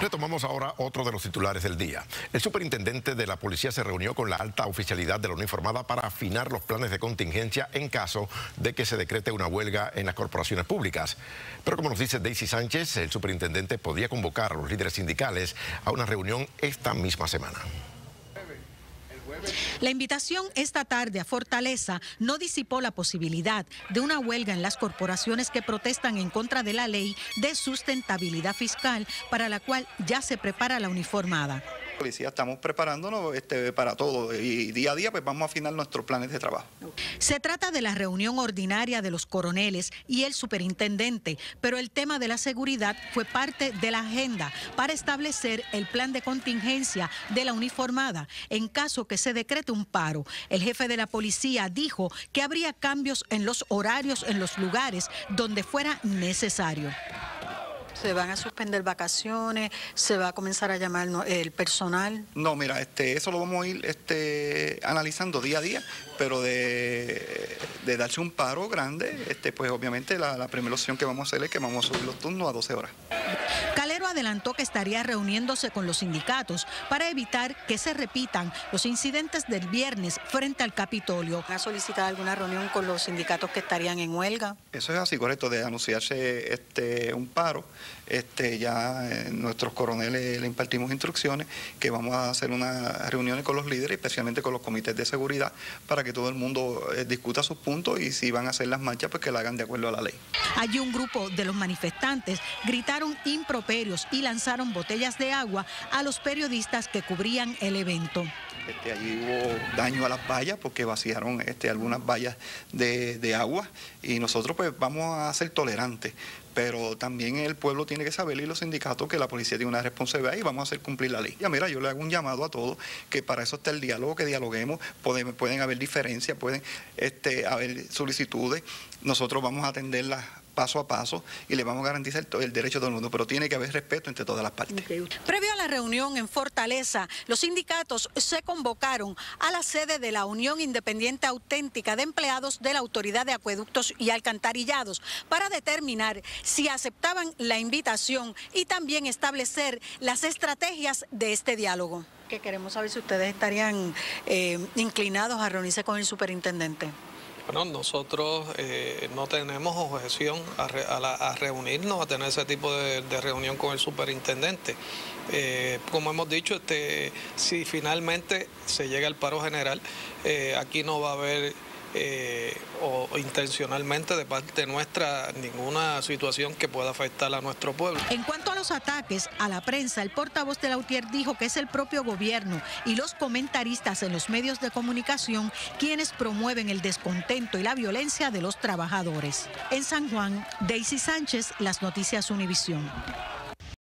Retomamos ahora otro de los titulares del día. El superintendente de la policía se reunió con la alta oficialidad de la uniformada para afinar los planes de contingencia en caso de que se decrete una huelga en las corporaciones públicas. Pero como nos dice Daisy Sánchez, el superintendente podía convocar a los líderes sindicales a una reunión esta misma semana. La invitación esta tarde a Fortaleza no disipó la posibilidad de una huelga en las corporaciones que protestan en contra de la ley de sustentabilidad fiscal para la cual ya se prepara la uniformada policía estamos preparándonos este, para todo y día a día pues vamos a afinar nuestros planes de trabajo. Se trata de la reunión ordinaria de los coroneles y el superintendente, pero el tema de la seguridad fue parte de la agenda para establecer el plan de contingencia de la uniformada en caso que se decrete un paro. El jefe de la policía dijo que habría cambios en los horarios en los lugares donde fuera necesario se van a suspender vacaciones, se va a comenzar a llamar el personal. No, mira, este, eso lo vamos a ir este, analizando día a día, pero de, darse un paro grande, este, pues obviamente la, la primera opción que vamos a hacer es que vamos a subir los turnos a 12 horas adelantó que estaría reuniéndose con los sindicatos para evitar que se repitan los incidentes del viernes frente al Capitolio. ¿Ha solicitado alguna reunión con los sindicatos que estarían en huelga? Eso es así, correcto, de anunciarse este, un paro. Este, ya eh, nuestros coroneles le impartimos instrucciones que vamos a hacer unas reuniones con los líderes, especialmente con los comités de seguridad, para que todo el mundo eh, discuta sus puntos y si van a hacer las marchas, pues que la hagan de acuerdo a la ley. Allí un grupo de los manifestantes gritaron improperios y lanzaron botellas de agua a los periodistas que cubrían el evento. Este, allí hubo daño a las vallas porque vaciaron este, algunas vallas de, agua y nosotros pues vamos a ser tolerantes, pero también el pueblo tiene que saber y los sindicatos que la policía tiene una responsabilidad y vamos a hacer cumplir la ley. Ya mira, yo le hago un llamado a todos que para eso está el diálogo, que dialoguemos, pueden, pueden haber diferencias, pueden este, haber solicitudes, nosotros vamos a atenderlas paso a paso y le vamos a garantizar el, derecho de todo el mundo, pero tiene que haber respeto entre todas las partes. Previo a la reunión en Fortaleza, los sindicatos se convocaron a la sede de la Unión Independiente Auténtica de Empleados de la Autoridad de Acueductos y Alcantarillados para determinar si aceptaban la invitación y también establecer las estrategias de este diálogo. Que queremos saber si ustedes estarían eh, inclinados a reunirse con el superintendente. Bueno, nosotros eh, no tenemos objeción a, reunirnos, a tener ese tipo de, reunión con el superintendente. Eh, como hemos dicho, este, si finalmente se llega al paro general, eh, aquí no va a haber eh, o intencionalmente de parte nuestra ninguna situación que pueda afectar a nuestro pueblo. En cuanto a los ataques a la prensa, el portavoz de la UTIER dijo que es el propio gobierno y los comentaristas en los medios de comunicación quienes promueven el descontento y la violencia de los trabajadores. En San Juan, Daisy Sánchez, Las Noticias Univisión.